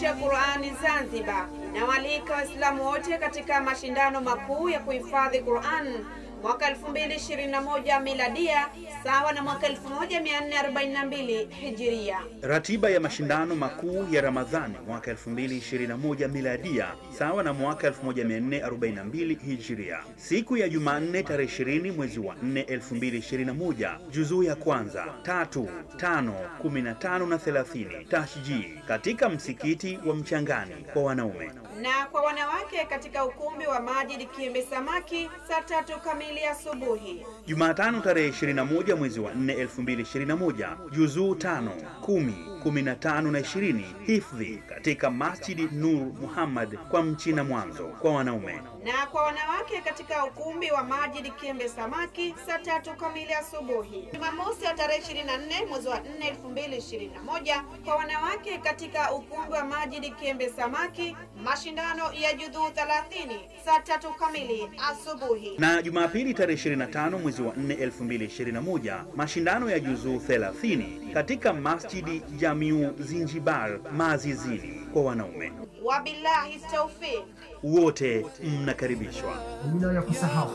ya kuhifadhisha Qur'ani Zanzibar. Na walika Waislamu wote katika mashindano makuu ya kuhifadhi Qur'an mwaka 2021 miladia sawa na mwaka 1442 hijiria. Ratiba ya mashindano makuu ya Ramadhani mwaka 2021 miladia sawa na mwaka 1442 hijiria. Siku ya Jumanne tarehe 20 mwezi wa 4 2021, juzuu ya kwanza, tatu, tano, 15 na 30 tashji katika msikiti wa Mchangani kwa wanaume na kwa wanawake katika ukumbi wa Majid Kiembe Samaki saa tatu kamili asubuhi. Jumatano tarehe 21 mwezi wa 4 2021, juzuu tano, kumi, 15 na 20 hifdhi katika Masjidi Nur Muhammad kwa Mchina Mwanzo kwa wanaume na kwa wanawake katika ukumbi wa Majid Kiembe Samaki saa tatu kamili asubuhi. Jumamosi ya tarehe 24 mwezi wa 4 2021, kwa wanawake katika ukumbi wa Majid Kiembe Samaki mashindano ya judhuu 30 saa tatu kamili asubuhi. Na Jumapili tarehe 25 mwezi wa 4 2021, mashindano ya juzuu 30 katika Masjidi Jamiu Zinjibar Mazizini kwa wanaume. Wabillahi tawfiq, wote mnakaribishwa. Bila ya kusahau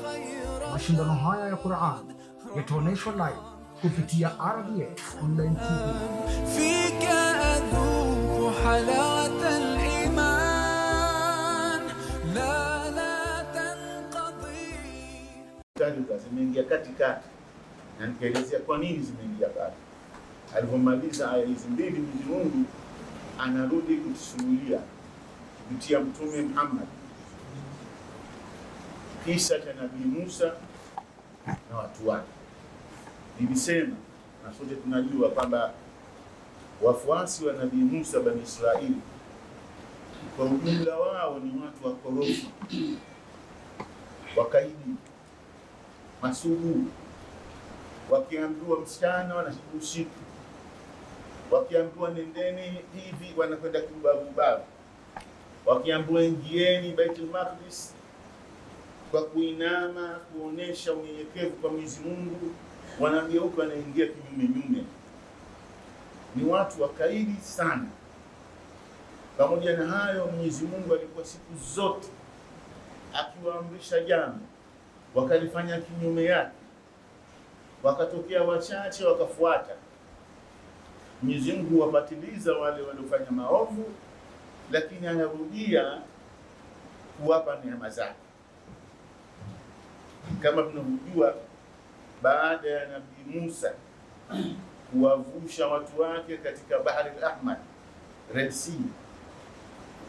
mashindano haya ya Qur'an yataonyeshwa live kupitia RDS Online TV. Fika adhuku halawata al-iman la la tanqadi. Zimeingia katikati na nikaelezea kwa nini zimeingia kati. Alivyomaliza aya hizi mbili Mwenyezi Mungu anarudi kutusimulia kupitia Mtume Muhammad kisa cha Nabii Musa na watu wake. Nilisema na sote tunajua kwamba wafuasi wa Nabii Musa Bani Israeli kwa ujumla wao ni watu wakorofi, wakaidi masugu, wakiambiwa msichana wanashibu usiku, wakiambiwa nendeni hivi wanakwenda kiubavubavu, wakiambiwa ingieni Baitul Maqdis kwa kuinama kuonesha unyenyekevu kwa Mwenyezi Mungu, wanageuka wanaingia kinyumenyume. Ni watu wakaidi sana. Pamoja na hayo, Mwenyezi Mungu alikuwa siku zote akiwaamrisha jambo wakalifanya kinyume yake, wakatokea wachache wakafuata. Mwenyezi Mungu huwapatiliza wale waliofanya maovu, lakini anarudia kuwapa neema zake. Kama tunavyojua, baada ya Nabii Musa kuwavusha watu wake katika Bahari al-Ahmar, Red Sea,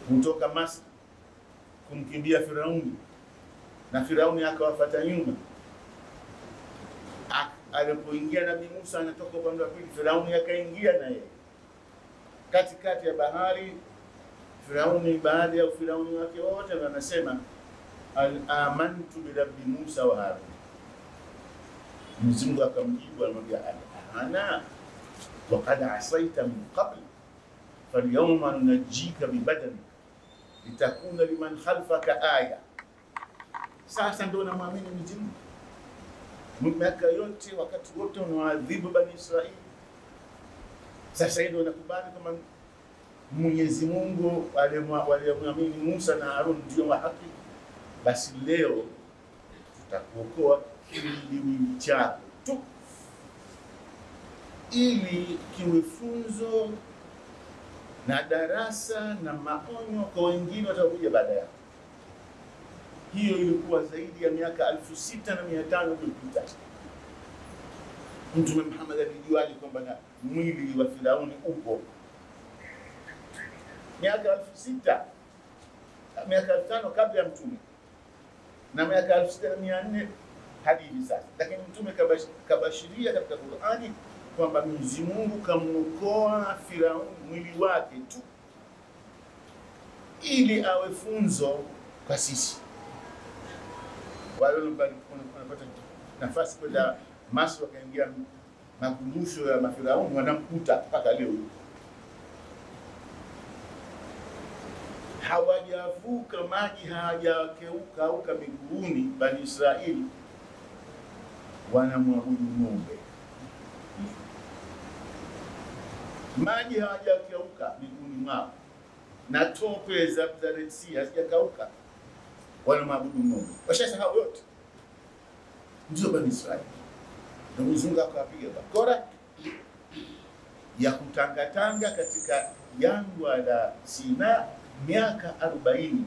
kutoka Masri kumkimbia Firauni na Firauni akawafata nyuma. Alipoingia Nabii Musa anatoka upande wa pili, Firauni akaingia na yeye katikati ya bahari. Firauni baada ya ufirauni wake wote, wanasema anasema "Al- amantu birabbi Musa wa Harun. Mwenyezi Mungu akamjibu, ana alana wakad asaita min qabl falyauma nunajjika bibadanik litakuna liman khalfaka aya sasa ndio namwamini Mwenyezi Mungu. Miaka yote wakati wote unawaadhibu Bani Israeli, sasa hivi wanakubali kama Mwenyezi Mungu waliomwamini Musa na Harun ndio wa haki, basi leo tutakuokoa kiwiliwili chako tu, ili kiwe funzo na darasa na maonyo kwa wengine watakuja baada yako hiyo ilikuwa zaidi ya miaka elfu sita na mia tano iliyopita. Mtume Muhammad alijuaje kwamba na mwili wa Firauni upo? Miaka elfu sita miaka elfu tano kabla ya Mtume na miaka elfu sita na mia nne hadi hivi sasa, lakini Mtume kabash- kabashiria katika Qurani kwamba Mwenyezi Mungu kamwokoa Firauni mwili wake tu ili awe funzo kwa sisi wale wanapata nafasi kwenda Masri wakaingia makumbusho ya mafirauni wanamkuta mpaka leo. Hawajavuka maji hawajakeuka auka miguuni Bani Israeli wanamwabudu ng'ombe. Maji hawajakeuka miguuni mwao. Na tope za Red Sea hazijakauka, wanamwabudu Mungu, washasahau yote. Ndio Bani Israeli, ndio Mwenyezi akawapiga bakora ya kutangatanga katika jangwa la Sina miaka arobaini,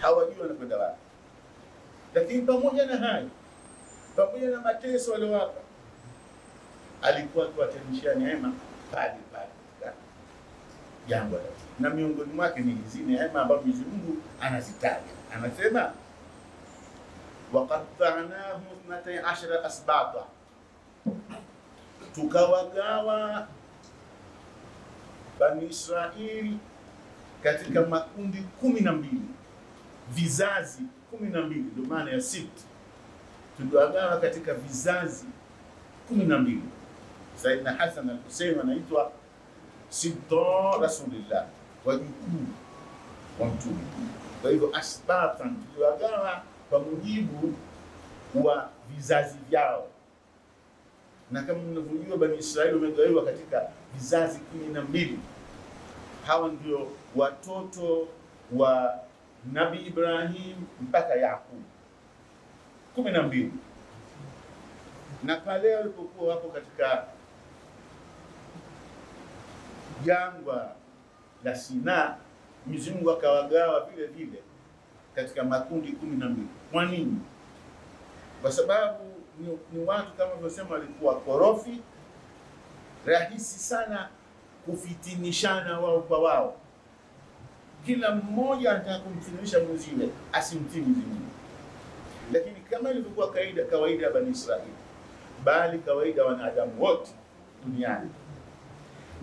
hawajui wanakwenda wapi. Lakini pamoja na hayo, pamoja na mateso waliowapa, alikuwa akiwateremshia neema pale pale jangwa la Sina, na miongoni mwake ni hizi neema ambazo Mwenyezi Mungu anazitaja, anasema waqatta'nahu ithnatay ashara asbata, tukawagawa Bani Israeli katika makundi kumi na mbili vizazi kumi na mbili ndio maana ya sibt. Tuliwagawa katika vizazi kumi na mbili. Saidna Hasan al Husein anaitwa sibto Rasulillah, wajukuu wa Mtume. Kwa hivyo asbatan, tuliwagawa kwa mujibu wa vizazi vyao, na kama mnavyojua Bani Israeli wamegawiwa katika vizazi kumi na mbili. Hawa ndio watoto wa Nabi Ibrahim mpaka Yaqub, kumi na mbili. Na pale walipokuwa wapo katika jangwa la Sina, Mwenyezi Mungu akawagawa vile vile katika makundi kumi na mbili. Kwa nini? Kwa sababu ni, ni watu kama vyosema walikuwa korofi, rahisi sana kufitinishana wao kwa wao. Kila mmoja anataka kumfitinisha mwenziwe asimtii Mwenyezi Mungu, lakini kama ilivyokuwa kawaida kawaida ya Bani Israeli, bali kawaida wanadamu wote duniani,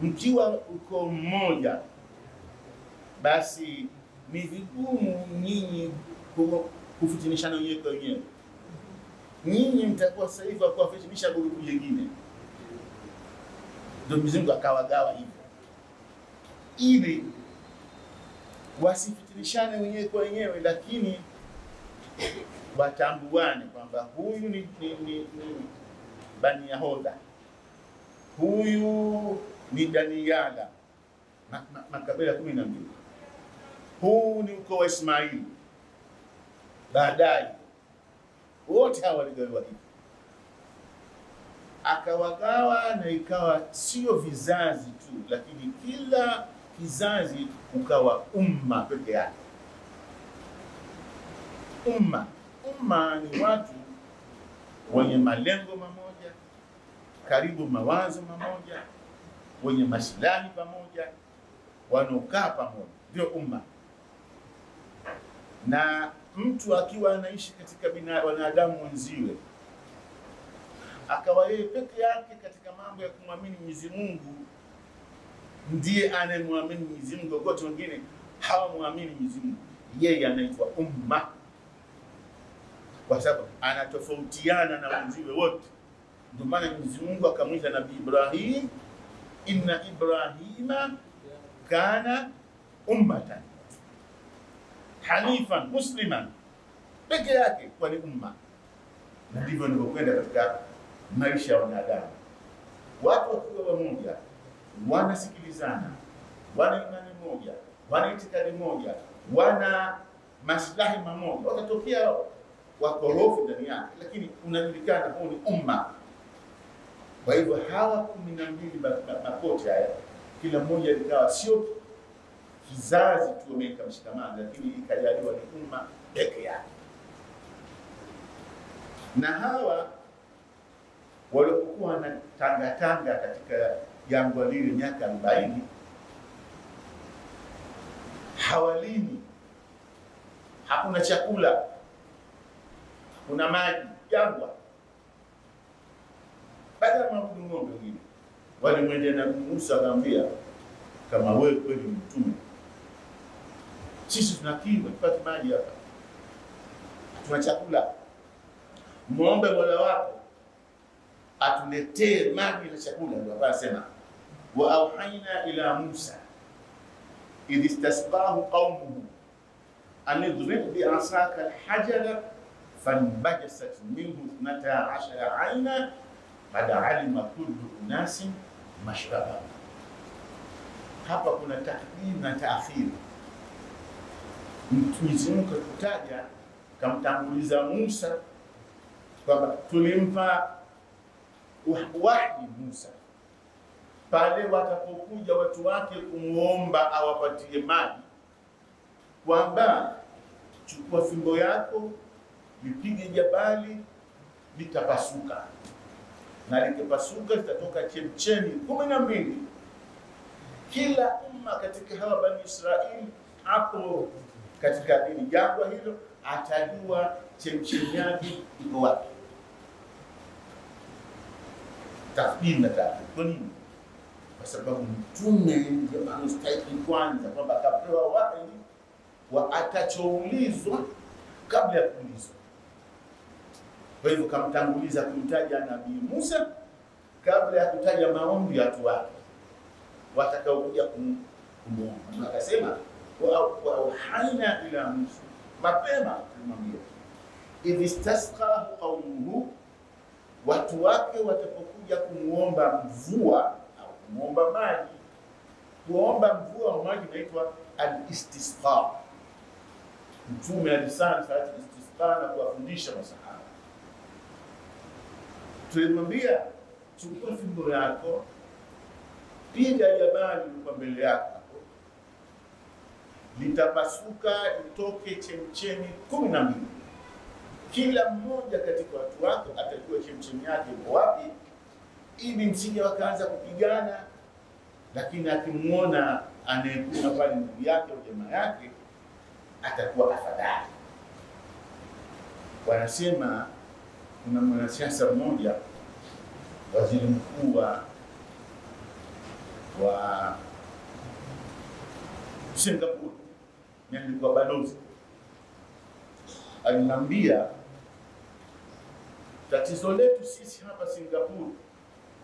mkiwa uko mmoja, basi ni vigumu nyinyi ku- kufitinishana wenyewe kwa wenyewe. Nyinyi mtakuwa sasa hivi kuwafitinisha gurupu jingine ndio Mwenyezi akawagawa hivyo. Ili wasifitinishane wenyewe kwa wenyewe, lakini watambuane kwamba huyu ni, ni, ni, ni Bani Yahoda, huyu ni Daniyala, ma- ma- makabila kumi na mbili, huu ni ukoo wa Ismaili. Baadaye wote hawa waligawiwa hivi akawagawa na ikawa sio vizazi tu, lakini kila kizazi ukawa umma peke yake. Umma, umma ni watu wenye malengo mamoja, karibu mawazo mamoja, wenye maslahi pamoja, wanaokaa pamoja, ndio umma. Na mtu akiwa anaishi katika wanadamu wenziwe akawa yeye peke yake katika mambo ya kumwamini Mwenyezi Mungu, ndiye anayemwamini Mwenyezi Mungu, wote wengine hawamwamini Mwenyezi Mungu, yeye anaitwa umma, kwa sababu anatofautiana na wenziwe wote. Ndio maana Mwenyezi Mungu akamwita Nabii Ibrahim, inna Ibrahima kana ummatan hanifan musliman, peke yake kwa ni umma, na ndivyo nilivyokwenda katika maisha ya wanadamu. Watu wakiwa wamoja, wanasikilizana, wana imani moja, wana itikadi moja, wana maslahi mamoja, watatokea wakorofi ndani yake, lakini unajulikana huu ni umma. Kwa hivyo hawa kumi na mbili makocha ma- haya, kila mmoja likawa sio kizazi tu wameweka mshikamano, lakini ikajaliwa ni umma peke yake, na hawa walipokuwa wanatangatanga katika jangwa lile miaka arobaini hawalini, hakuna chakula, hakuna maji, jangwa. Baada ya mabudu ng'ombe wengine. Walimwendea Nabii Musa akamwambia, kama wewe kweli mtume, sisi tuna kiu, tupate maji hapa, hatuna chakula, muombe Mola wako atuletee maji na chakula. Ndio hapa anasema wa auhaina ila Musa idh istasqahu qaumuhu an idrib bi'asaka alhajara fanbajasat minhu ithnata ashara aina qad alima kullu unasin mashrabahum. hapa kuna takdim na taakhiri. Mwenyezi Mungu kakutaja kamtanguliza Musa kwamba tulimpa wahi Musa pale watapokuja watu wake kumwomba awapatie maji, kwamba chukua fimbo yako lipige jabali litapasuka, na likipasuka litatoka chemchemi kumi na mbili. Kila umma katika hawa Bani Israeli hapo katika dini jangwa hilo atajua chemchemi yake iko wapi. Tafsiri na takhir. Kwa nini? Kwa sababu mtume ndio anastahili kwanza, kwamba akapewa wahi wa atachoulizwa kabla ya kuulizwa. Kwa hivyo kamtanguliza kumtaja Nabii Musa kabla ya kutaja maombi ya watu wake watakaokuja kum- kumwomba. Na Akasema wa ila Musa, mapema tulimwambia idh istasqahu qaumuhu, watu wake watapokuja kumwomba mvua au kumwomba maji. Kuomba mvua wa maji inaitwa al-istisqa. Mtume alisali salati istisqa na kuwafundisha masahaba. Tulimwambia chukua fimbo yako, piga jabali kwa mbele yako litapasuka litoke chemchemi kumi na mbili. Kila mmoja katika watu wako atajua chemchemi yake iko wapi, ili msije wakaanza kupigana, lakini akimwona anayekuna pale ndugu yake au jamaa yake atakuwa afadhali. Wanasema kuna mwanasiasa mmoja, waziri mkuu wa wa Singapore, na nilikuwa balozi, aliniambia tatizo letu sisi hapa Singapore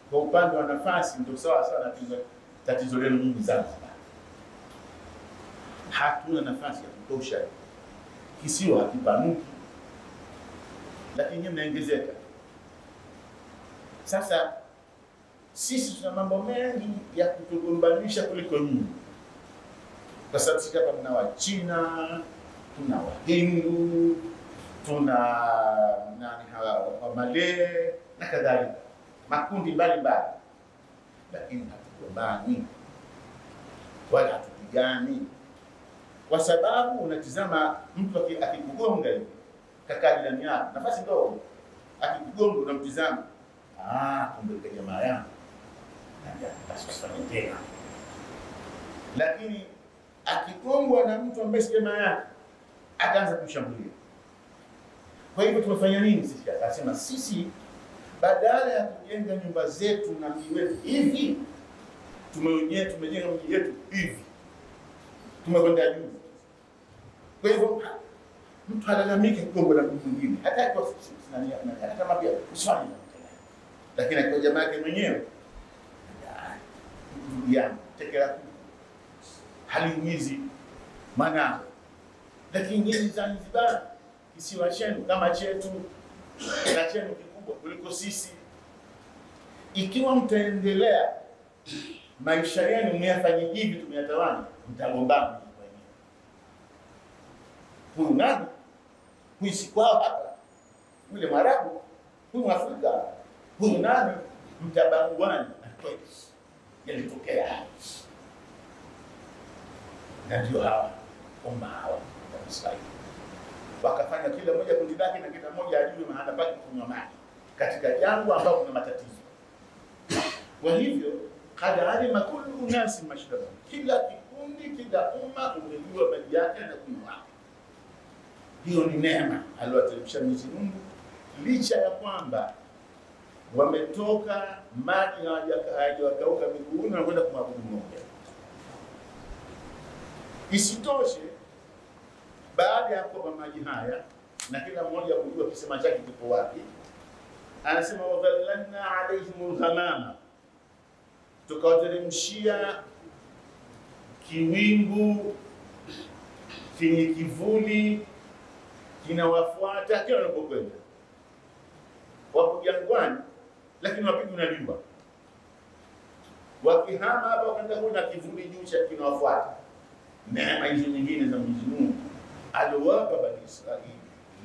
kwa upande wa nafasi ndio sawa sana na tatizo- letu lenu nyingi Zanzibar. Hatuna nafasi ya kutosha, kisiwa hakipanuki, lakini nyinyi mnaongezeka. Sasa sisi tuna mambo mengi ya kutugombanisha kuliko nyinyi, kwa sababu sisi hapa tuna Wachina, tuna Wahindu, tuna nani hawa Wamalee na kadhalika, makundi mbalimbali, lakini hatugombani. Wala hatupigani, kwa sababu unatizama mtu akikugonga hivi kakaa jirani yako, nafasi ndogo, akikugonga unamtizama, ah, kumbe jamaa yangu, basi usifanye tena. Lakini akigongwa na mtu ambaye si jamaa yake, ataanza kushambulia. Kwa hivyo tumefanya nini sisi? Akasema sisi badala ya kujenga nyumba zetu na mji wetu hivi, tumejenga mji wetu hivi, tumekwenda juu. Kwa hivyo mtu halalamike kigongo na mtu mwingine, hata hata kama usifanye lakini akiwa jamaa yake mwenyewe, ya yangu, tekela kuku haliumizi Maana Lakini nyinyi Zanzibar, kisiwa chenu kama chetu na chenu kikubwa kuliko sisi, ikiwa mtaendelea maisha yenu mmeyafanya hivi, tumeyatawanya, mtagombana. Huyu nani? Huyu si kwao hapa, yule Mwarabu, huyu Mwafrika, huyu nani? Mtabaguana. Na kweli yalitokea haya na ndio hawa umma hawa wa wakafanya kila mmoja kundi lake na kila mmoja ajue mahala pake kunywa maji katika jangwa ambao kuna matatizo. Kwa hivyo kad alima kullu nasi mashraba, kila kikundi, kila umma umejua maji yake na kunywa. Hiyo ni neema aliyoteremsha Mwenyezi Mungu, licha ya kwamba wametoka maji hawajakauka miguuni, wanakwenda kumwabudu ng'ombe. Isitoshe, baada ya kuwa maji haya na kila mmoja kujua kisema chake kipo wapi, anasema wadhallalna alaihim lghamama, tukawateremshia kiwingu chenye kivuli kinawafuata kila wanapokwenda. Wapo jangwani, lakini wapigwi na jua. wakihama hapa wakaenda kule na kivuli juu kinawafuata. Neema hizo nyingine za Mwenyezi Mungu aliowapa Bani Israeli,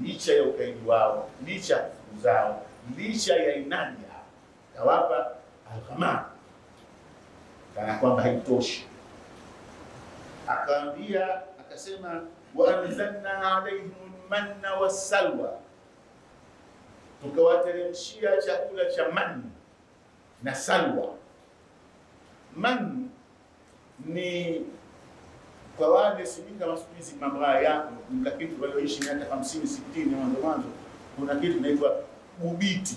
licha ya ukaidi wao, licha ya kufuru zao, licha ya inadi yao, kawapa alghamam, kana kwamba haitoshi. Akaambia, akasema wa anzalna alaihim manna wassalwa, tukawateremshia chakula cha manna na salwa. Man ni kwa wale sijui kama siku hizi mambo yako, lakini walioishi miaka hamsini sitini mwanzo mwanzo, kuna kitu inaitwa ubiti.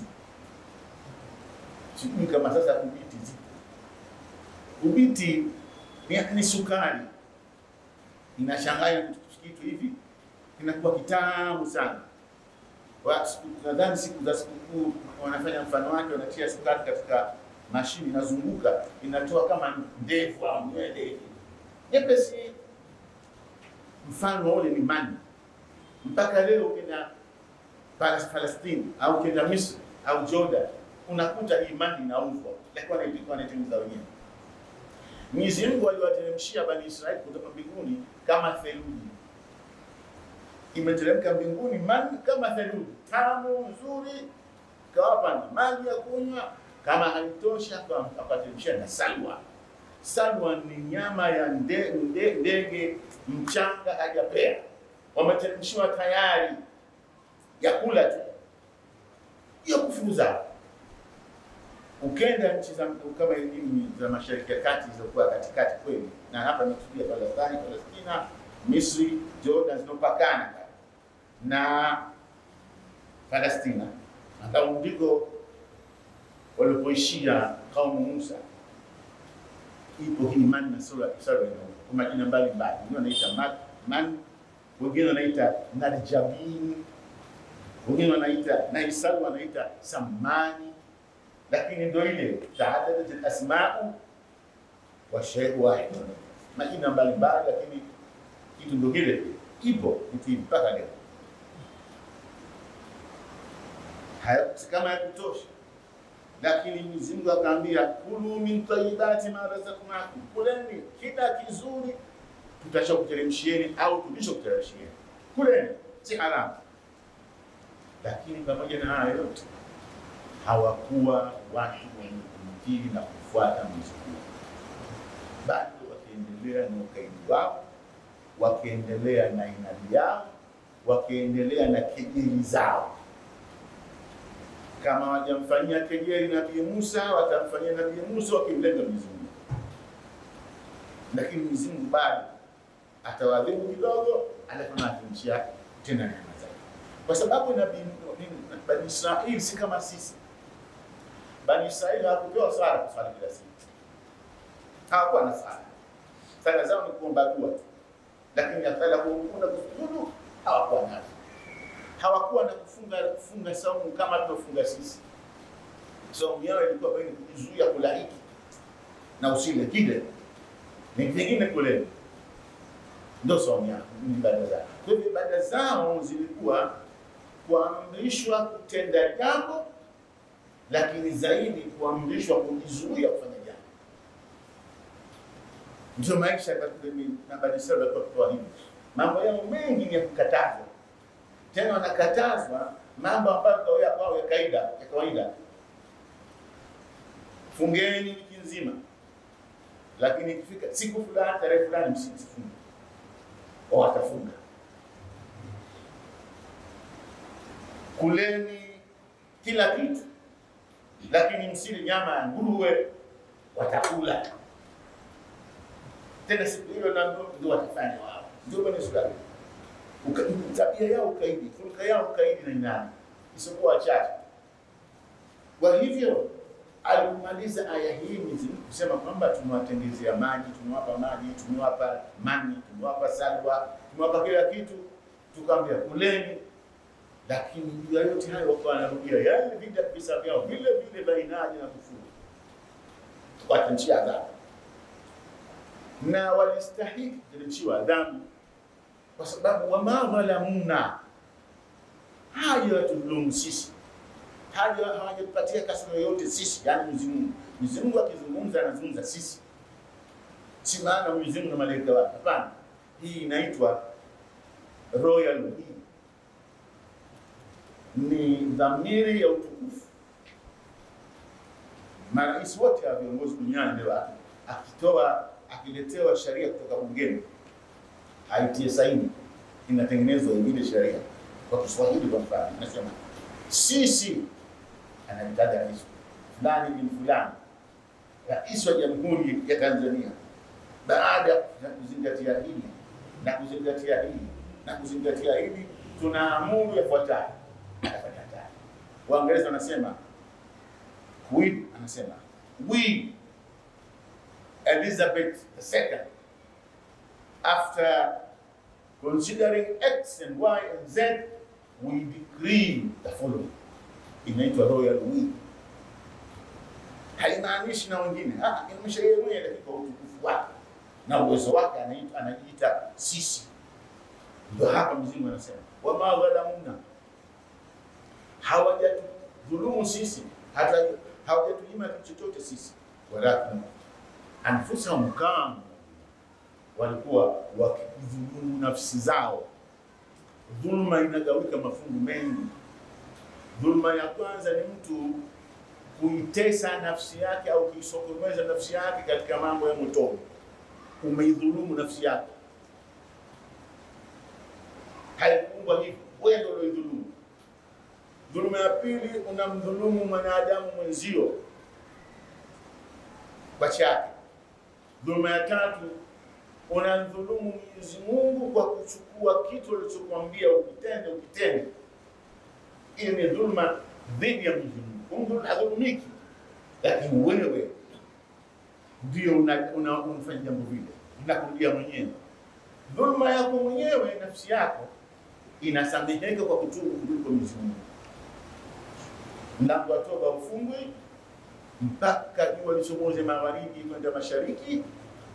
Sijui kama sasa ubiti zipo. Ubiti ni, ni sukari inashangaa kitu kitu hivi kinakuwa kitamu sana. Nadhani siku za sikukuu wanafanya mfano wake, wanatia sukari katika mashini inazunguka, inatoa kama ndevu au nywele nyepesi. Mfano ule ni mani. Mpaka leo ukienda Palestine au ukienda Misri au Jordan unakuta hii mani inauzwa, lakini wanaitengeneza wenyewe. Mwenyezi Mungu aliwateremshia Bani Israeli kutoka mbinguni kama theluji, imeteremka mbinguni mani kama theluji, tamu nzuri, kawapa na maji ya kunywa. Kama haitoshi, akawateremshia na salwa. Salwa ni nyama ya ndege, nde- ndege mchanga hajapea, wameteremshiwa tayari ya kula tu, hiyo kufuza ukenda nchi za kama elimu za mashariki ya kati zilizokuwa katikati kweli, na hapa nakusudia Palestina, Palestina, Misri, Jordan zinopakana na Palestina, hata umbigo walipoishia kaumu Musa. Ipo hii man na sura sura kwa majina mbalimbali, wengine wanaita man, man, wengine wanaita narjabin, wengine wanaita naisal, wanaita samani. Lakini ndo ile taadadat alasmau wa shay'u wahid, majina mbalimbali, lakini kitu ndo kile ipo kitu mpaka leo. Kama yakutosha, lakini Mwenyezi Mungu akaambia kulu min tayyibati ma razaqnakum, kuleni kila kizuri tutachokuteremshieni au tulichokuteremshieni, kuleni, si haramu. Lakini pamoja na haya yote hawakuwa watu wenye kumtii na kufuata Mwenyezi Mungu, bado wakiendelea na ukaidi wao, wakiendelea na inadi yao, wakiendelea na kejeli zao. Kama wajamfanyia kejeli Nabii Musa, watamfanyia Nabii Musa wakimlenga Mwenyezi lakini Mwenyezi bado atawadhibu kidogo, alafu anateremshia tena neema zake, kwa sababu nabii Bani Israili si kama sisi. Bani Israili hawakupewa sala kuswali kila siku, hawakuwa na sala. Sala zao ni kuomba dua tu, lakini sala kuukuna kusujudu hawakuwa nazo. Hawakuwa na kufunga kufunga saumu kama tunafunga sisi. Saumu yao ilikuwa bali kujizuia kula hiki na usile kile, ni kingine kule, ndio saumu yao, ni ibada zao. Kwa hivyo ibada zao zilikuwa kuamrishwa kutenda jambo, lakini zaidi kuamrishwa kujizuia kufanya jambo. Ndio maisha ya na Bani walikuwa kwa hivi. Mambo yao mengi ni ya kukatazwa, tena wanakatazwa mambo ambayo ya kwao ya kaida ya kawaida. Fungeni wiki nzima, lakini ikifika siku fulani, tarehe fulani, msifunge. Watafunga. kuleni kila kitu, lakini msili nyama ya nguruwe. Watakula tena siku hilo, na ndio watafanya wao, ndio Bwana Israeli. Tabia yao ukaidi, furika yao kaidi na nani? Isipokuwa wachache. Kwa hivyo alimaliza aya hii mizi kusema kwamba tumewatengezea maji, tumewapa maji, tumewapa mani, tumewapa salwa, tumewapa kila kitu, tukaambia kuleni. Lakini juu ya yote hayo wakawa wanarudia yale vita visa vyao vile vile vya na kufuru, watamshia adhabu na walistahiki kuteremshiwa adhabu, kwa sababu wama dhalamuna, hajawatudhulumu sisi, hawajatupatia kasoro yoyote sisi, yani Mwenyezi Mungu. Mwenyezi Mungu akizungumza anazungumza sisi, si maana Mwenyezi Mungu na malaika wake. Hapana, hii inaitwa royal we, ni dhamiri ya utukufu. Marais wote wa viongozi duniani leo akitoa akiletewa sharia kutoka bungeni aitie saini, inatengenezwa ile sheria kwa Kiswahili. Kwa mfano, nasema sisi, anamtaja rais fulani bin fulani, rais wa Jamhuri ya Tanzania, baada ya kuzingatia hili na kuzingatia hili na kuzingatia hili, tunaamuru yafuatayo. Waingereza wanasema we, anasema we Elizabeth II after considering X and Y and Z we decree the following. Inaitwa royal we, haimaanishi na wengine, inaonyesha yeye mwenyewe katika utukufu wake. Na uwezo wake, anajiita sisi. Ndio hapa mzimu anasema wama dhalamuna, hawajatudhulumu sisi, hata hawajatunyima kitu chochote sisi, walakin anfusahum kanu, walikuwa wakidhulumu nafsi zao. Dhulma inagawika mafungu mengi. Dhulma ya kwanza ni mtu kuitesa nafsi yake au kuisokomeza nafsi yake katika mambo ya motoni. Umeidhulumu nafsi yake, haikuumbwa hivyo, wewe ndio. Dhuluma ya pili, unamdhulumu mwanadamu mwenzio kwa chake. Dhuluma ya tatu, unamdhulumu Mwenyezi Mungu kwa kuchukua kitu alichokuambia ukitende ukitende. Hiyo ni dhulma dhidi ya Mwenyezi Mungu. Mungu hadhulumiki, lakini wewe ndio unafanya una, una jambo vile, unakurudia mwenyewe. Dhulma yako mwenyewe, nafsi yako inasameheka kwa kutubu kuliko Mwenyezi Mungu. Mlango wa toba ufungwe mpaka jua lichomoze magharibi kwenda mashariki,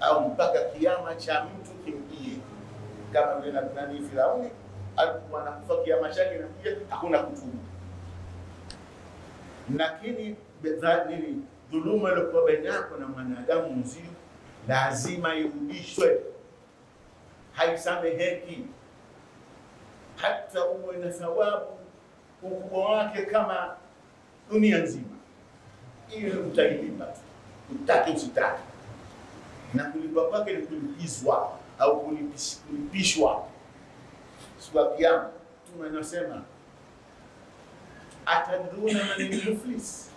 au mpaka kiama cha mtu kimjie, kama vile nani Firauni alikuwa anakufa kiama chake nakuja, hakuna kutubu. Lakini nini, dhuluma iliokuwa baina yako na mwanadamu mzio lazima irudishwe, haisameheki, hata uwe na thawabu ukubwa wake kama dunia nzima. Ili utailipa utake usitake, na kulipa kwake ni kulipizwa au kulipish, kulipishwa siku ya Kiyama. Mtume anasema atadruna man muflis,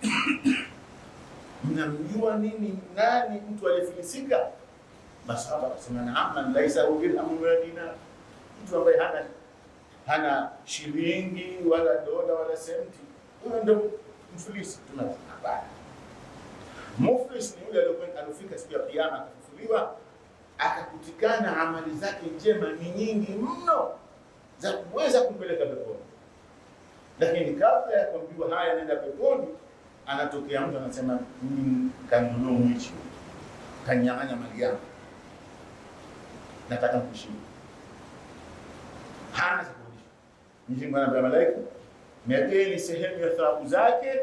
mnamjua nini nani mtu aliyefilisika? Masahaba akasema naam, man laisa lahu dirhamun wala dinar, mtu ambaye hana hana shilingi wala dola wala senti, huyo ndio mfilisi. Tunasema hapana Muflis ni yule aliyofika siku ya Kiyama akafufuliwa akakutikana amali zake njema ni nyingi mno za kuweza kumpeleka peponi, lakini kabla ya kuambiwa haya nenda peponi, anatokea mtu anasema, mimi kanidhulumu hichi, kanyang'anya mali yangu, nataka mkushini. Hana za kurudisha. Mwenyezi Mungu malaika, megeni sehemu ya thawabu zake,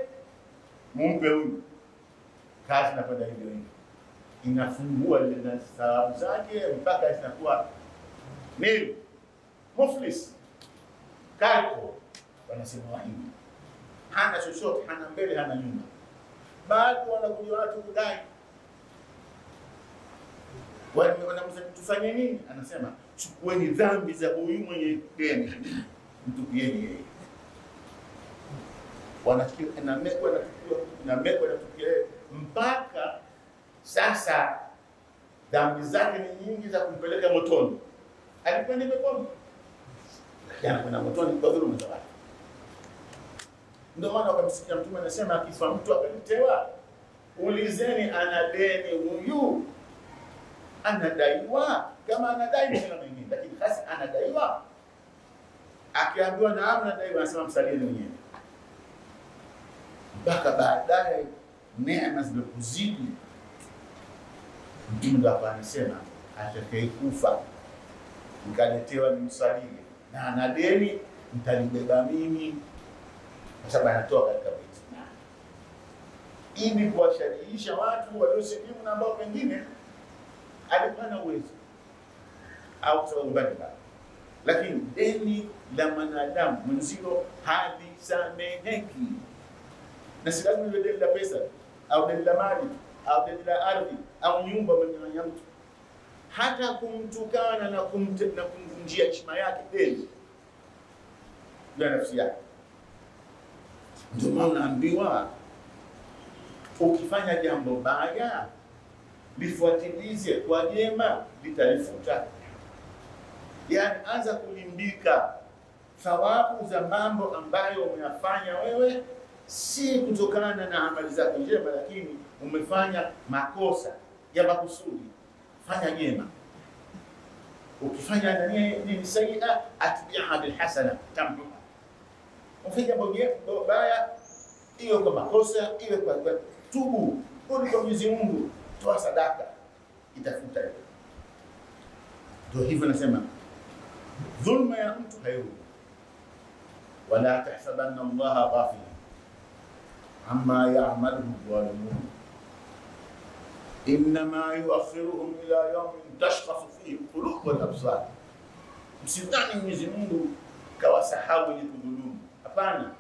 mumpe huyu kazi inakwenda hivyo hivyo, inafungua ile sababu zake mpaka zinakuwa nini, muflis kalko, wanasema Wahindi, hana chochote, hana mbele, hana nyuma. Baadhi wanakuja watu kudai, wanamuza tufanye nini? Anasema chukueni dhambi za huyu mwenye deni, mtupieni yeye. Wanamekwa natukia mpaka sasa, dhambi zake ni nyingi za kumpeleka motoni. Alikwenda peponi, lakini anakwenda motoni kwa dhuluma za watu. Ndio maana wakamsikia Mtume anasema, akifa mtu akalitewa, ulizeni ana deni huyu, anadaiwa. Kama anadai ni mwingine, lakini hasa anadaiwa. Akiambiwa naam, anadaiwa, anasema msalieni mwenyewe mpaka baadaye neema zimekuzidi. Ndo hapa anasema atakayekufa nikaletewa nimsalie na ana deni nitalibeba mimi, kwa sababu anatoa katika Baitul ili kuwashajiisha watu waliosilimu na ambao pengine alikuwa na uwezo au sababu mbalimbali, lakini deni la mwanadamu mwenzio halisameheki, na si lazima iwe deni la pesa au deni la mali au deni la ardhi au nyumba umenyang'anya mtu, hata kumtukana na kumvunjia heshima yake deni ya nafsi yake. Ndio maana unaambiwa ukifanya jambo baya lifuatilize kwa jema, litalifuta. Yani anza kulimbika thawabu za mambo ambayo umeyafanya wewe, si kutokana na amali zako njema, lakini umefanya makosa ya makusudi. Fanya jema. Ukifanya nini sayia, atbiha bilhasana tamhuha. Ukifanya jambo baya, iwe kwa makosa, iwe kwa tubu, rudi kwa Mwenyezi Mungu, toa sadaka, itafuta hiyo. Ndio hivyo nasema dhulma ya mtu hairudi, wala tahsabanna Allaha ghafila amma ya'maluhu dhalimun innama yuakhiruhum ila yaumin tashkhasu fihi alqulub walabsar. Msidhani Mwenyezi Mungu kawasahau wenye kudhulumu. Hapana,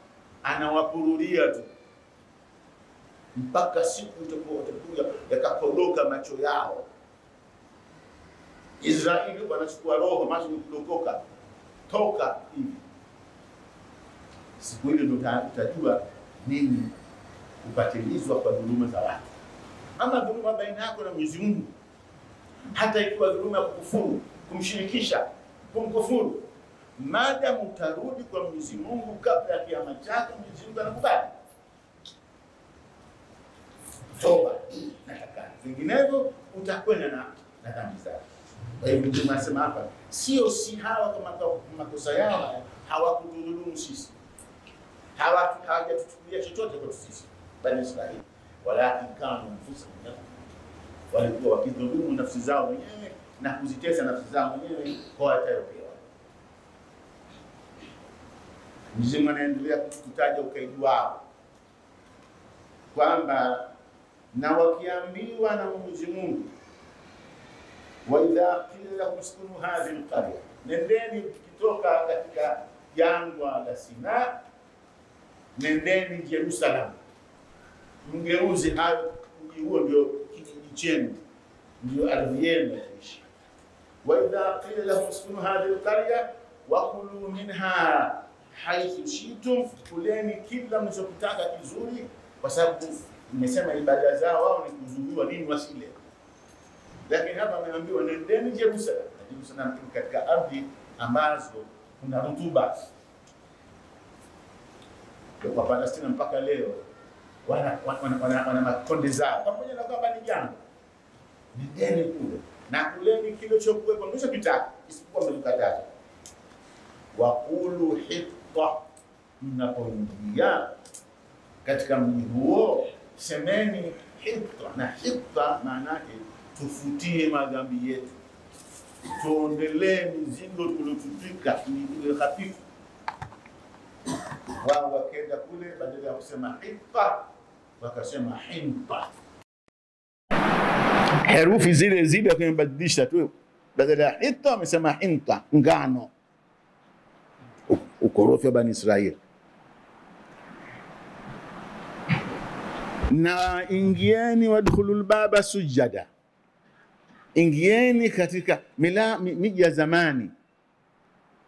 anawapururia tu mpaka siku itakuwa yakakodoka macho yao. Israeli wanachukua roho, macho ni kudokoka, toka hivi. Siku ile ndo utajua nini kupatilizwa kwa dhuluma za watu, ama dhuluma baina yako na Mwenyezi Mungu, hata ikiwa dhuluma ya kukufuru, kumshirikisha, kumkufuru, maadamu utarudi kwa Mwenyezi Mungu kabla ya kiama chake, Mwenyezi Mungu anakubali. Toba na takana, vinginevyo utakwenda na na dhambi zako. Kwa hivyo Mtume anasema hapa, sio si hawa kama makosa yao haya hawakudhulumu sisi, hawa hawajatuchukulia chochote kwetu sisi bani Israeli, walakin kanu anfusahum walikuwa wakidhulumu nafsi zao wenyewe na kuzitesa nafsi zao wenyewe kwa watayopewa. Mzimu anaendelea kutaja ukaidi wao. Kwamba na wakiambiwa na Mwenyezi Mungu, wa idha qila lahum uskunu hadhihi alqarya, nendeni mkitoka katika jangwa la Sina, nendeni Jerusalem, mgeuze hayo mji huo ndio kijiji chenu, ndio ardhi yenu ya kuishi. Wa idha qila lahum uskunu hadhihi alqarya wakulu minha haithu shitum, kuleni kila mlichokitaka kizuri, kwa sababu nimesema ibada zao wao ni kuzuiwa nini wasile, lakini hapa ameambiwa nendeni Jerusalem. Jerusalem katika ardhi ambazo kuna rutuba. Kwa Palestina mpaka leo wana, wana, wana, wana makonde zao, pamoja na kwamba ni jangwa. deni kule na kuleni kile chokuwepo mlichokitaka, isipokuwa mlikataza. Wakulu hitta, mnapoingia katika mji huo semeni hitta, na hitta maana yake tufutie madhambi yetu, tuondelee mizigo ni ile hafifu. Wao wakenda kule, badala ya kusema hitta wakasema himpa, herufi zile zile wakimebadilisha tu, badala ya hita wamesema hinta, ngano. Ukorofi wa Bani Israeli. na ingieni wadkhulul baba sujada, ingieni katika mila miji ya zamani.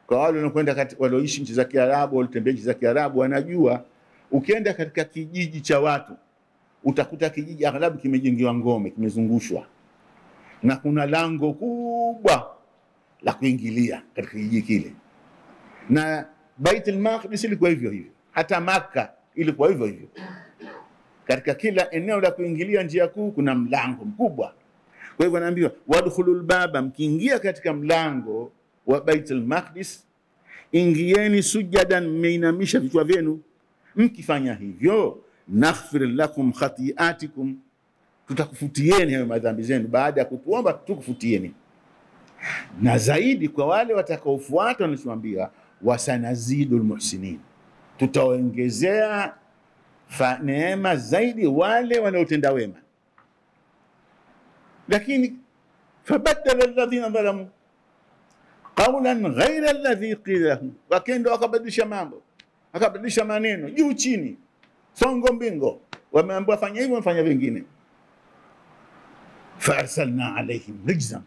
Kwa wale wanakwenda walioishi nchi za Kiarabu, walitembea nchi za Kiarabu, wanajua ukienda katika kijiji cha watu utakuta kijiji aghlabu kimejengewa ngome, kimezungushwa na kuna lango kubwa la kuingilia katika kijiji kile, na Baitul Maqdis ilikuwa hivyo hivyo, hata Makka ilikuwa hivyo hivyo katika kila eneo la kuingilia njia kuu kuna mlango mkubwa. Kwa hivyo anaambiwa wadkhulul baba, mkiingia katika mlango wa Baitul Maqdis ingieni sujadan, mmeinamisha vichwa vyenu. Mkifanya hivyo, naghfir lakum khati'atikum, tutakufutieni hayo madhambi zenu. Baada ya kutuomba tukufutieni, na zaidi kwa wale watakaofuata, wanachoambia wasanazidu lmuhsinin, tutaongezea neema zaidi wale wanaotenda wema, lakini fabadala alladhina dhalamu qawlan ghaira alladhi qila lahum, wakenda wakabadilisha mambo, wakabadilisha maneno juu chini, songo mbingo, wameambiwa fanya hivyo, wamefanya vingine. Faarsalna alaihim rijzan,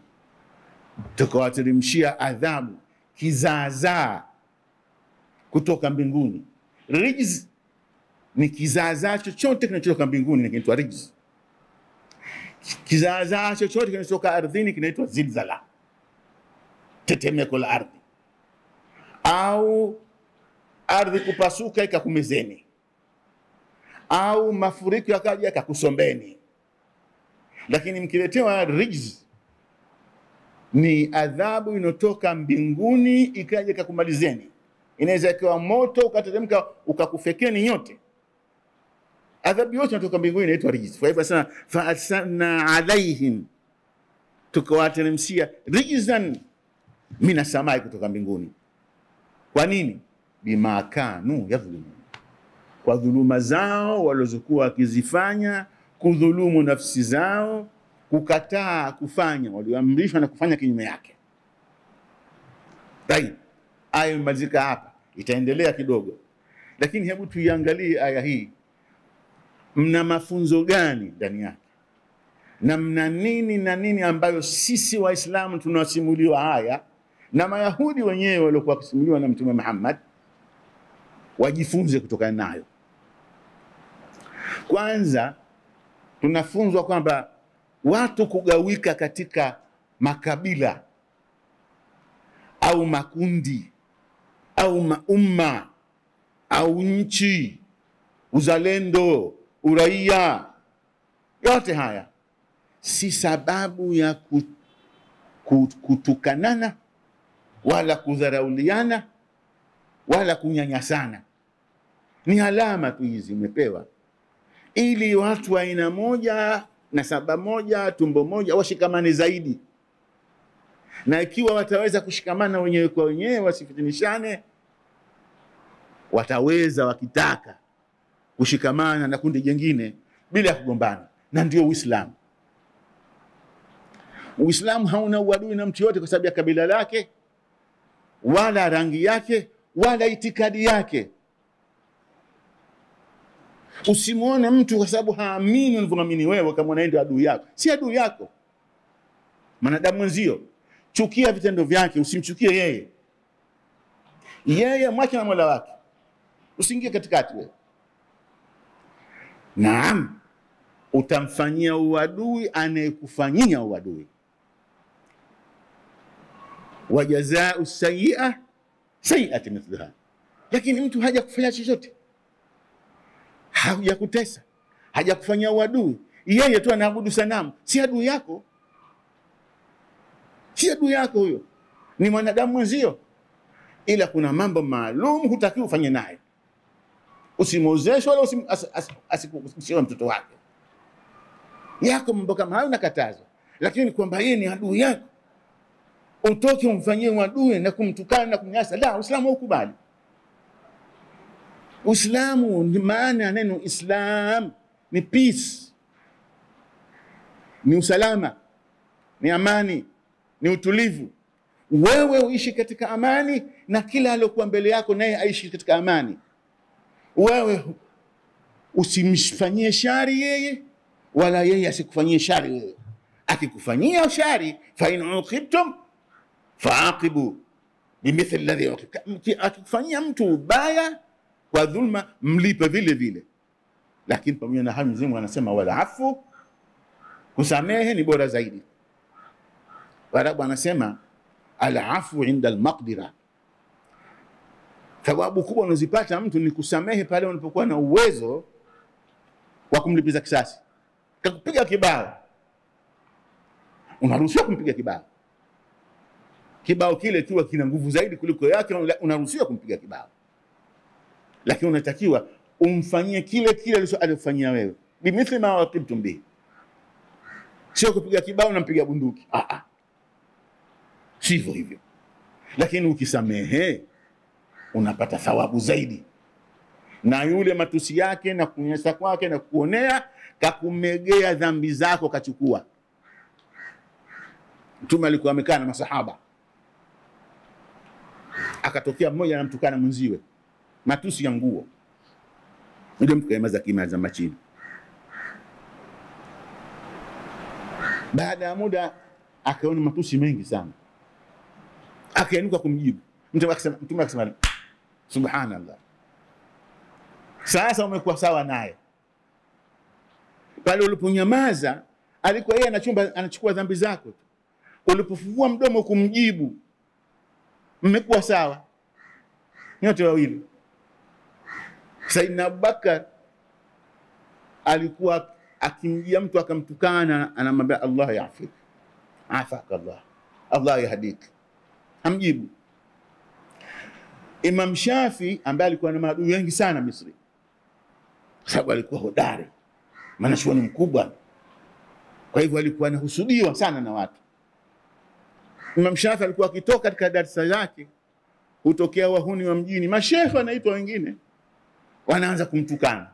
tukawateremshia adhabu kizaazaa kutoka mbinguni. Rijz ni kizaazaa chochote kinachotoka mbinguni kinaitwa rijz. Kizaazaa chochote kinachotoka ardhini kinaitwa zilzala, tetemeko la ardhi, au ardhi kupasuka ikakumezeni, au mafuriko yakaja yakakusombeni. Lakini mkiletewa rijzi, ni adhabu inotoka mbinguni ikaja ikakumalizeni. Inaweza ikawa moto ukateremka ukakufekeni nyote. Adhabu yote inatoka mbinguni inaitwa rijzi. Kwa hivyo sana, faarsalna alaihim, tukawateremshia rijzan mina samai, kutoka mbinguni. Kwa nini? Bima kanu yadhlumun, kwa dhuluma zao walizokuwa wakizifanya, kudhulumu nafsi zao kukataa kufanya walioamrishwa na kufanya kinyume yake. Tayib, aya imemalizika hapa, itaendelea kidogo, lakini hebu tuiangalie aya hii, mna mafunzo gani ndani yake? Na mna nini na nini ambayo sisi Waislamu tunasimuliwa haya? Na Mayahudi wenyewe waliokuwa wakisimuliwa na Mtume Muhammad wajifunze kutokana nayo. Kwanza tunafunzwa kwamba watu kugawika katika makabila au makundi au maumma au nchi, uzalendo, uraia, yote haya si sababu ya ku- ku- kutukanana wala kudharauliana wala kunyanyasana. Ni alama tu hizi umepewa ili watu wa aina moja nasaba moja tumbo moja washikamane zaidi, na ikiwa wataweza kushikamana wenyewe kwa wenyewe wasifitinishane, wataweza wakitaka kushikamana na kundi jingine bila ya kugombana, na ndio Uislamu. Uislamu hauna uadui na mtu yote kwa sababu ya kabila lake wala rangi yake wala itikadi yake. Usimwone mtu kwa sababu haamini unavyoamini wewe, kama unaenda adui yako. Si adui yako, manadamu mwenzio. Chukia vitendo vyake, usimchukie yeye. Yeye mwache na mola wake, usiingie katikati wewe. Naam, utamfanyia uadui anayekufanyia uadui. wajazaa sayia sayiati mithluha, lakini mtu haja kufanya chochote hajakutesa hajakufanyia uadui, yeye tu anaabudu sanamu, si adui yako, si adui yako huyo, ni mwanadamu mwenzio, ila kuna mambo maalum hutakiwi ufanye naye, usimwozeshe wala usim- as- as- mtoto wake. Yako, mambo kama hayo nakatazwa, lakini kwamba yeye ni adui yako. Utoke umfanyie uadui na kumtukana na kumnyasa, la, Uislamu haukubali. Uislamu ni maana ya neno Islam ni peace, ni usalama, ni amani, ni utulivu. Wewe uishi katika amani na kila aliyokuwa mbele yako naye aishi katika amani. Wewe usimfanyie shari yeye, wala yeye asikufanyie shari wewe. Akikufanyia shari, fa in uqibtum faaqibu bimithli alladhi uqibta, akikufanyia mtu ubaya kwa dhulma mlipe vile vile. Lakini pamoja na hayo, Mwenyezi Mungu anasema wala afu, kusamehe ni bora zaidi. Waarabu anasema alafu inda almaqdira, thawabu kubwa unazipata mtu ni kusamehe pale unapokuwa na uwezo wa kumlipiza kisasi. Kakupiga kibao, unaruhusiwa kumpiga kibao. Kibao kile kiwa kina nguvu zaidi kuliko yake, unaruhusiwa kumpiga kibao lakini unatakiwa umfanyie kile kile alicho- alichofanyia wewe, bimithli ma waqibtum bihi, sio kupiga kibao na mpiga bunduki. Ah, ah. Sivyo hivyo, lakini ukisamehe unapata thawabu zaidi. na yule matusi yake na kunyesa kwake na kuonea, kakumegea dhambi zako kachukua. Mtume alikuwa amekaa na masahaba, akatokea mmoja anamtukana mwenziwe matusi ya nguo, ndio mtu kaemaza za zama chini. Baada ya muda akaona matusi mengi sana, akainuka kumjibu Mtume akasema subhanallah, sasa umekuwa sawa naye. Pale uliponyamaza alikuwa yeye anachumba anachukua dhambi zako tu, ulipofungua mdomo kumjibu, mmekuwa sawa nyote wawili. Saidina Abubakar alikuwa akimjia mtu akamtukana, anamwambia Allah yafik afaka Allah, Allah yahdik, hamjibu. Imam Shafi ambaye alikuwa na maadui wengi sana Misri, kwa sababu alikuwa hodari, mwanachuoni mkubwa, kwa hivyo alikuwa anahusudiwa sana na watu. Imam Shafi alikuwa akitoka katika darsa zake, hutokea wahuni wa mjini, mashekhe wanaitwa wengine, wanaanza kumtukana.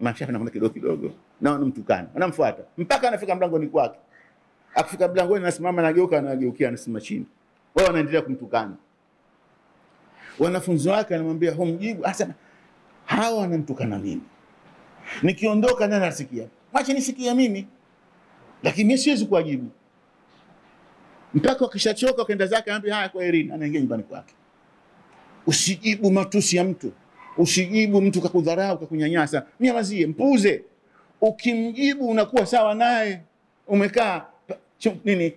Imam Shafi, kidogo kidogo. Na wanamtukana, wanamfuata. Mpaka anafika mlangoni kwake. Akifika mlangoni, anasimama, anageuka, anageukia, anasema chini, wao wanaendelea kumtukana. Wanafunzi wake anamwambia humjibu, asema hawa wanamtukana mimi, nikiondoka nani anasikia? Mwache nisikia mimi, lakini mimi siwezi kuwajibu. Mpaka wakishachoka wakaenda zake, anambia haya, kwa herini, anaingia nyumbani kwake. Usijibu matusi ya mtu, usijibu mtu kakudharau, kakunyanyasa, mnyamazie, mpuze. Ukimjibu unakuwa sawa naye, umekaa nini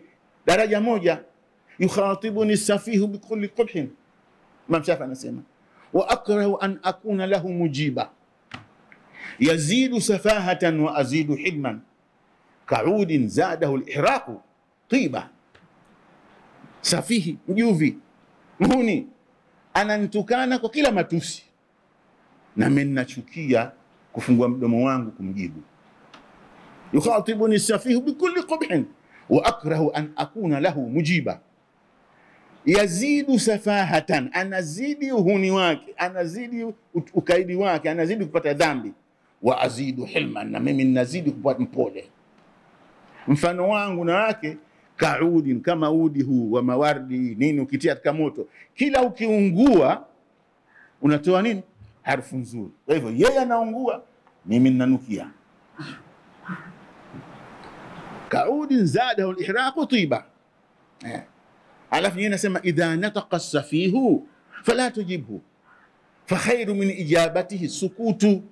daraja moja. yukhatibuni safihu bikulli qubhin. Imam Shafi anasema wa akrahu an akuna lahu mujiba. Yazidu safahatan wa azidu hidman kaudin zadahu lihraqu tiba. Safihi, mjuvi, mhuni. Anantukana kwa kila matusi, na mimi ninachukia kufungua mdomo wangu kumjibu. yukhatibuni safihu bikulli qubhin wa akrahu an akuna lahu mujiba yazidu safahatan, anazidi uhuni wake, anazidi ukaidi wake, anazidi kupata dhambi. Wa azidu hilman, na mimi ninazidi kupata mpole. Mfano wangu na wake kaudin, kama udi huu wa mawardi nini, ukitia katika moto, kila ukiungua unatoa nini, harufu nzuri. Kwa hivyo yeye anaungua, mimi ninanukia. Kaudin zadahu lihraqu tiba eh. Alafu yeye anasema idha nataqa safihu fala tujibhu fakhairu min ijabatihi sukutu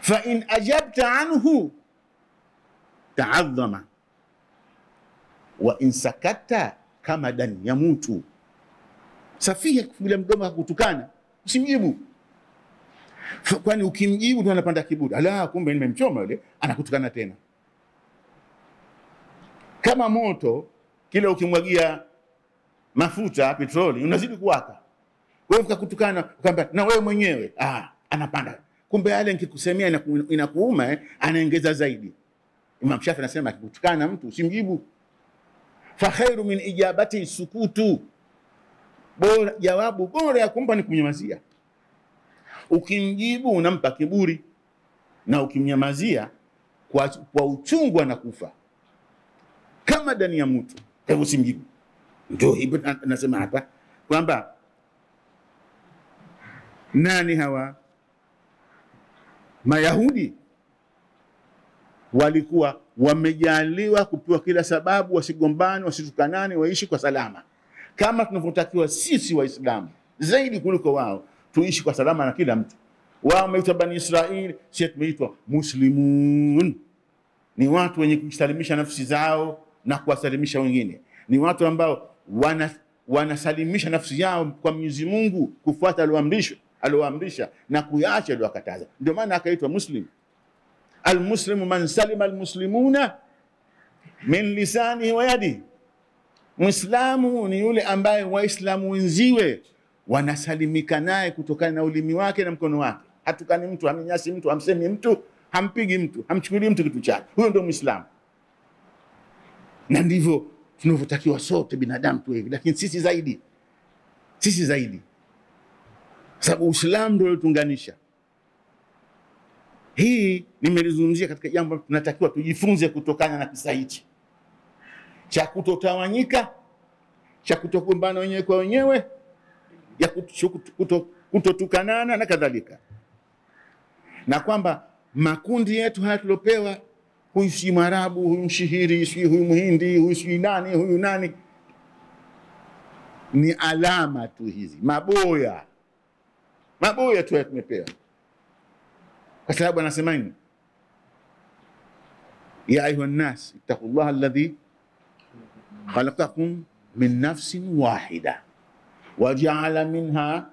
fa in ajabta anhu taadhama wa in sakatta kamadan yamutu. Safihi akifungulia mdomo akutukana, usimjibu, kwani ukimjibu ndo anapanda kiburi. Ala, kumbe nimemchoma yule, anakutukana tena kama moto kila ukimwagia mafuta petroli unazidi kuwaka. Kwa ukakutukana, kakutukana, ukaambia na wewe mwenyewe ah, anapanda. Kumbe yale nikikusemea inaku- inakuuma eh, anaongeza zaidi. Imam Shafi anasema akikutukana mtu usimjibu, fa khairu min ijabati sukutu, bora jawabu bora ya kumpa ni kumnyamazia. Ukimjibu unampa kiburi, na ukimnyamazia kwa, kwa uchungu anakufa kama dani ya mtu. Kwa hivyo simjibu. Ndio hivyo na- nasema hapa kwamba nani hawa Mayahudi walikuwa wamejaliwa kupewa kila sababu, wasigombane, wasitukanane, waishi kwa salama, kama tunavyotakiwa sisi Waislamu zaidi kuliko wao, tuishi kwa salama na kila mtu. Wao wameitwa Bani Israili, sisi tumeitwa Muslimun ni watu wenye kujisalimisha nafsi zao na kuwasalimisha wengine. Ni watu ambao wana, wanasalimisha nafsi yao kwa Mwenyezi Mungu kufuata alioamrishwa alioamrisha na kuyaacha aliyokataza. Ndio maana akaitwa Muslim. Almuslimu man salima almuslimuna min lisanihi wa yadihi, Mwislamu ni yule ambaye Waislamu wenziwe wanasalimika naye kutokana na ulimi wake na mkono wake. Hatukani mtu, hamenyasi mtu, hamsemi mtu, hampigi mtu, hamchukulii mtu kitu chake. Huyo ndio Muislamu, na ndivyo tunavyotakiwa sote binadamu tuwe hivi, lakini sisi zaidi, sisi zaidi sababu Uislamu ndio uliotunganisha. Hii nimelizungumzia katika jambo tunatakiwa tujifunze kutokana na kisa hichi cha kutotawanyika, cha kutokumbana wenyewe kwa wenyewe, ya kuto- kuto- na kadhalika, na kwamba makundi yetu haya tuliopewa, huyu si Mwarabu, huyu mshihiri, si huyu Mhindi, huyu si nani, huyu nani, ni alama tu hizi, maboya. Maboya tu tumepewa, kwa sababu anasema nini? ya ayuha nnas ittaqullaha alladhi khalaqakum min nafsin wahida wajaala minha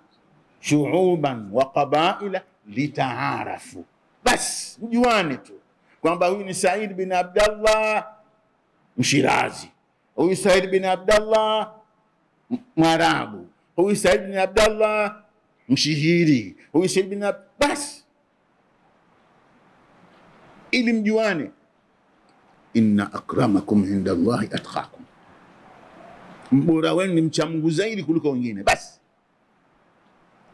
shuuban wa qabaila litaarafu, basi mjuane tu kwamba huyu ni Said bin Abdallah Mshirazi, huyu Said bin Abdallah Mwarabu, huyu Said bin Abdallah Mshihiri, huyu Said bin Ab... basi ili mjuane, inna akramakum inda Allahi atqakum, mbora wenu ni mcha Mungu zaidi kuliko wengine. Basi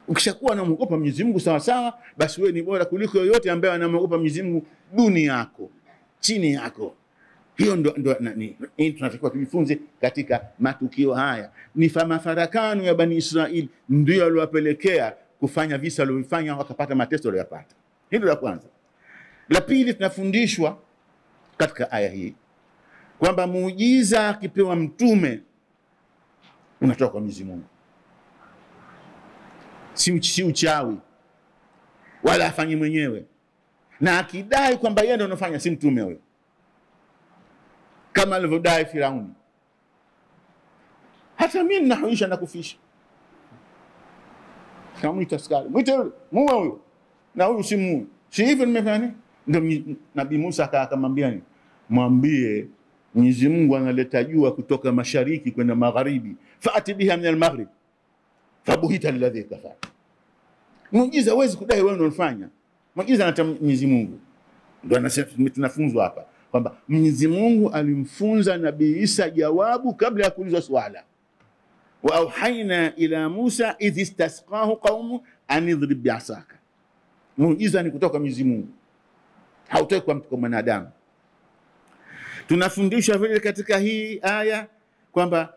ukishakuwa unamwogopa Mwenyezi Mungu sawa sawa, basi wewe ni bora kuliko yoyote ambaye anamwogopa Mwenyezi Mungu duni yako chini yako. Hiyo ndo, ndo nani hii tunatakiwa tujifunze katika matukio haya. Ni fa- mafarakano ya Bani israel ndio yaliwapelekea kufanya visa walivyofanya, wakapata mateso waliyopata. Hilo la kwanza. La pili, tunafundishwa katika aya hii kwamba muujiza akipewa mtume unatoka kwa Mwenyezi Mungu, si, si uchawi. Wala afanye mwenyewe, na akidai kwamba yeye ndio anafanya, si mtume huyo, kama alivyodai Firauni. Hata mimi ninahuisha na kufisha, kamwita askari, mwite yule, muue huyo, na huyu si muue, si hivyo nimefanya nini? Ndio Nabii Musa aka- akamwambia ni mwambie Mwenyezi Mungu analeta jua kutoka mashariki kwenda magharibi, faati biha min almaghrib fabuhita alladhi kafara. Muujiza huwezi kudai wewe unafanya. Muujiza anata Mwenyezi Mungu. Ndio anasema tunafunzwa hapa kwamba Mwenyezi Mungu alimfunza Nabii Isa jawabu kabla ya kuulizwa swala. Wa auhaina ila Musa idh istasqahu qaumu an idrib bi'asaka. Muujiza ni kutoka Mwenyezi Mungu, hautoki kwa mtu kwa mwanadamu. Tunafundishwa vile katika hii aya kwamba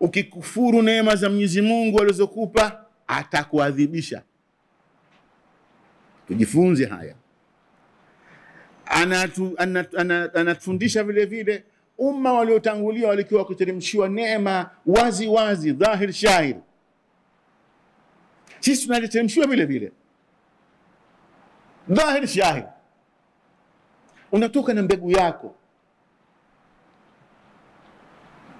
ukikufuru neema za Mwenyezi Mungu alizokupa atakuadhibisha. Tujifunze haya. Anatu, anatu, anatu, anatufundisha vile vile umma waliotangulia walikuwa wakiteremshiwa neema wazi wazi, dhahir shahir. Sisi tunaliteremshiwa vile vile dhahir shahir. Unatoka na mbegu yako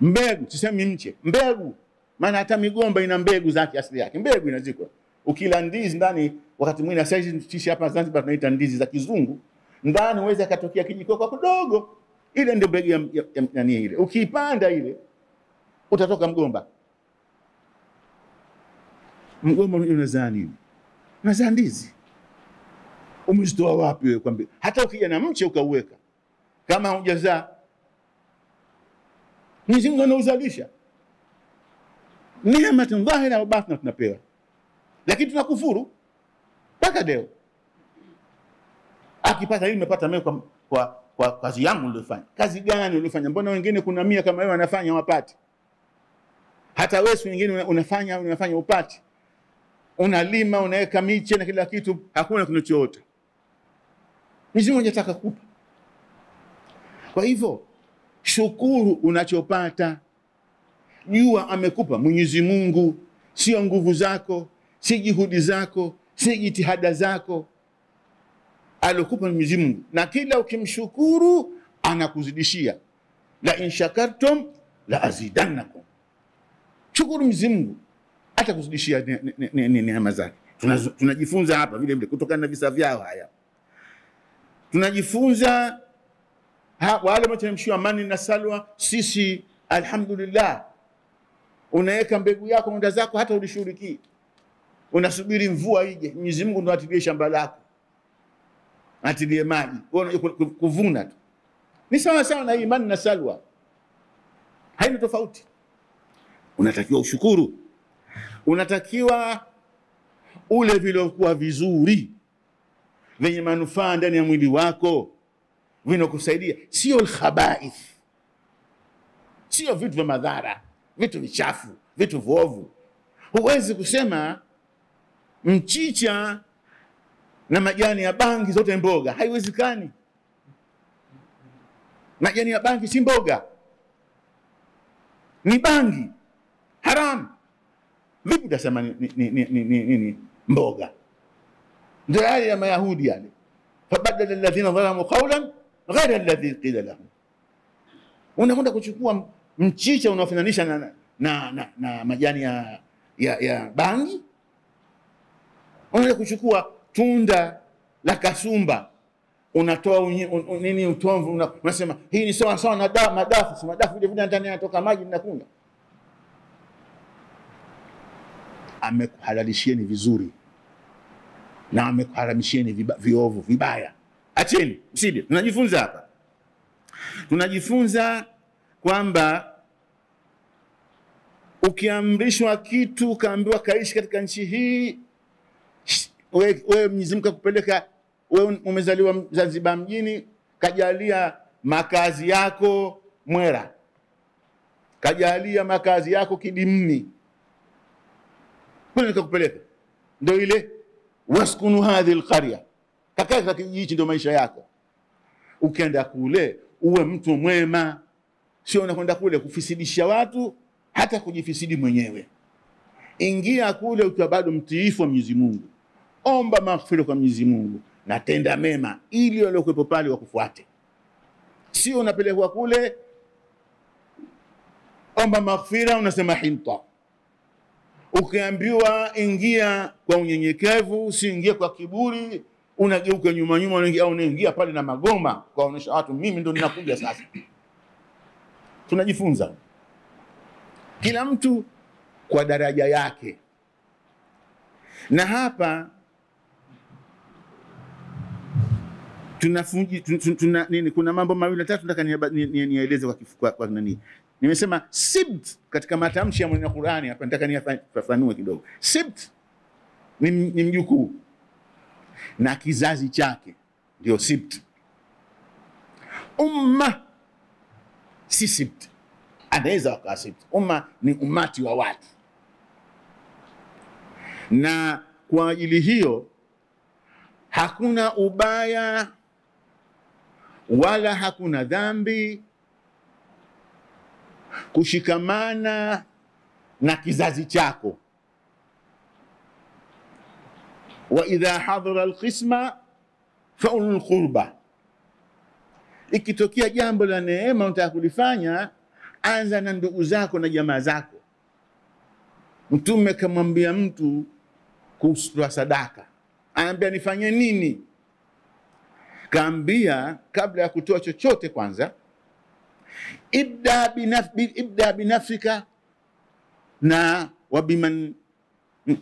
mbegu, tuseme mche, mbegu. Maana hata migomba ina mbegu zake asili yake, mbegu inazikwa. Ukila ndizi ndani, wakati mwingine sasa sisi hapa Zanzibar tunaita ndizi za kizungu, ndani uweze akatokea kijikoko kidogo, ile ndio mbegu ya, ya, ya, nani ile. Ukiipanda ile utatoka mgomba. Mgomba unazaa nini? Unazaa ndizi. Umezitoa wapi wewe? Kwambie hata ukija na mche ukauweka, kama hujazaa Mwenyezi Mungu anauzalisha neema dhahira au batina tunapewa, lakini tunakufuru mpaka leo. Akipata hili nimepata mimi kwa, kwa, kwa kazi yangu niliyofanya. Kazi gani uliyofanya? Mbona wengine kuna mia kama wewe wanafanya wapati? Hata wewe wengine una- unafanya unafanya upati, unalima unaweka miche na kila kitu, hakuna kinachoota. Mwenyezi Mungu kupa. Kwa hivyo shukuru unachopata. Jua amekupa Mwenyezi Mungu, sio nguvu zako, si juhudi zako, si jitihada zako, alokupa Mwenyezi Mungu, na kila ukimshukuru anakuzidishia. La in shakartum la azidannakum, shukuru Mwenyezi Mungu atakuzidishia ne- ne- ne- ne- neema zake. Tunajifunza hapa vile vile kutokana na visa vyao haya, tunajifunza Ha, wale wameteremshiwa mani na salwa, sisi alhamdulillah, unaweka mbegu yako nda zako, hata ulishuriki, unasubiri mvua ije. Mwenyezi Mungu ndo atilie shamba lako, atilie maji, wewe kuvuna tu. Ni sawa sawa na imani na salwa, haina tofauti. Unatakiwa ushukuru, unatakiwa ule vilokuwa vizuri vyenye manufaa ndani ya mwili wako vinakusaidia, sio lkhabaith, sio vitu vya madhara, vitu vichafu, vitu vovu Huwezi kusema mchicha na majani ya bangi zote mboga, haiwezekani. Majani ya bangi si mboga, ni bangi. Haramu. Vipi utasema ni, ni, ni, ni, ni, ni, mboga? Ndio yale ya Mayahudi yale, fabadala alladhina dhalamu qawlan ghaira alladhi qila lahum. Unakwenda kuchukua mchicha unaofananisha na, na, na, na majani ya, ya, ya bangi, unaenda kuchukua tunda la kasumba unatoa unye, un, un, nini utomvu, una- unasema hii ni sawa sawa na da, madafu. Si madafu vile vile ndani yanatoka maji mnakunywa. Amekuhalalishieni vizuri na amekuharamishieni viovu vibaya. Acheni, msije. Tunajifunza hapa, tunajifunza kwamba ukiamrishwa kitu ukaambiwa kaishi katika nchi hii wewe we, Mwenyezi Mungu akupeleka wewe, umezaliwa Zanzibar mjini, kajalia makazi yako Mwera, kajalia makazi yako Kidimni, kule nikakupeleka, ndio ile waskunu hadhi alqarya, kakae hichi, ndio maisha yako. Ukienda kule uwe mtu mwema, sio unakwenda kule kufisidisha watu, hata kujifisidi mwenyewe. Ingia kule ukiwa bado mtiifu wa Mwenyezi Mungu omba maghfira kwa Mwenyezi Mungu na tenda mema ili waliokuwepo pale wakufuate. Sio unapelekwa kule omba maghfira, unasema hinta. Ukiambiwa ingia kwa unyenyekevu, si ingia kwa kiburi, unageuka nyuma nyuma, unaingia au unaingia pale na magoma kuwaonyesha watu mimi ndo ninakuja sasa. Tunajifunza kila mtu kwa daraja yake, na hapa tunafunji tun- tun- tuna, nini, kuna mambo mawili matatu nataka nieleze kwa, kwa, kwa nani. Nimesema sibt katika matamshi ya mwenye Qurani, hapa nataka nifafanue kidogo. Sibt ni, ni mjukuu na kizazi chake ndio sibt. Umma si sibt, anaweza wakawa sibt. Umma ni umati wa watu, na kwa ajili hiyo hakuna ubaya wala hakuna dhambi kushikamana na kizazi chako. Wa idha hadhara alqisma fa ulul qurba, ikitokea jambo la neema unataka kulifanya, anza na ndugu zako na jamaa zako. Mtume kamwambia mtu kutoa sadaka, anaambia nifanye nini? Kaambia kabla ya kutoa chochote, kwanza ibda binaf, ibda binafsika na wabiman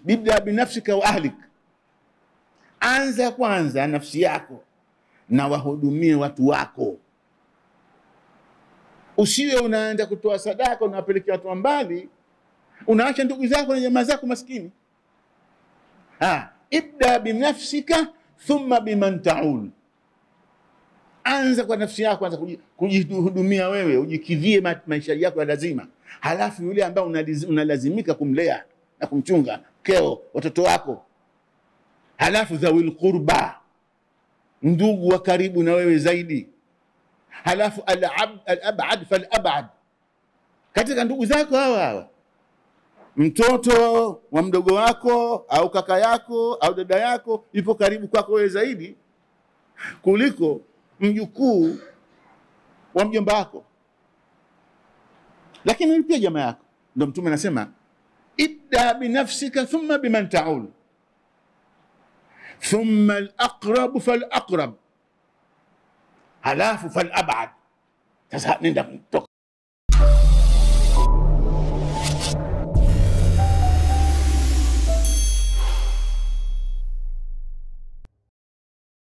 ibda binafsika wa ahlik, anza kwanza nafsi yako na wahudumie watu wako. Usiwe unaenda kutoa sadaka unawapelekea watu wa mbali, unaacha ndugu zako na jamaa zako maskini. Ha, ibda binafsika thumma biman taul, anza kwa nafsi yako, anza kujihudumia wewe, ujikidhie maisha yako ya lazima, halafu yule ambaye unalazimika kumlea na kumchunga, keo watoto wako, halafu dhawil qurba, ndugu wa karibu na wewe zaidi, halafu alab- alabad falabad, katika ndugu zako hawa hawa mtoto wa mdogo wako au kaka yako au dada yako ipo karibu kwako wewe zaidi kuliko mjukuu wa mjomba wako, lakini pia jamaa yako. Ndo Mtume anasema ibda binafsika thumma biman taul thumma alaqrabu falaqrab, halafu falabad. Sasa nenda toka